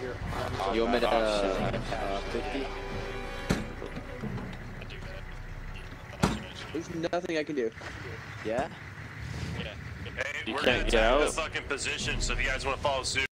You want me to, uh, uh 50? There's nothing I can do. Yeah? Hey, You we're can't gonna get out? the fucking position, so if you guys want to follow suit,